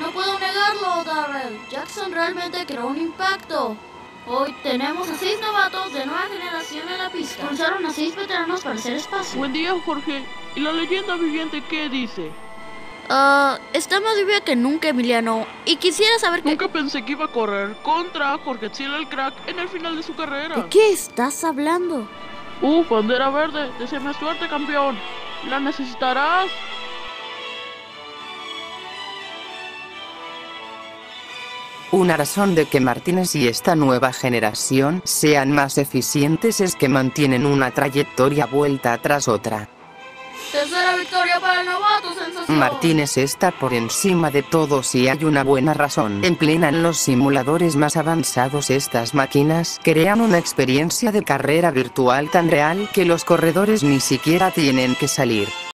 No puedo negarlo, Darrell. Jackson realmente creó un impacto. Hoy tenemos a seis novatos de nueva generación en la pista. Pulsaron a seis veteranos para hacer espacio. Buen día, Jorge. ¿Y la leyenda viviente qué dice? Ah, está más viva que nunca, Emiliano. Y quisiera saber qué... Nunca pensé que iba a correr contra Jorge Cielo el crack en el final de su carrera. ¿De qué estás hablando? Uf, bandera verde. Deseame suerte, campeón. La necesitarás. Una razón de que Martínez y esta nueva generación sean más eficientes es que mantienen una trayectoria vuelta tras otra. Tercera victoria para el novato, sensación. Martínez está por encima de todos y hay una buena razón. Emplean los simuladores más avanzados estas máquinas, crean una experiencia de carrera virtual tan real que los corredores ni siquiera tienen que salir.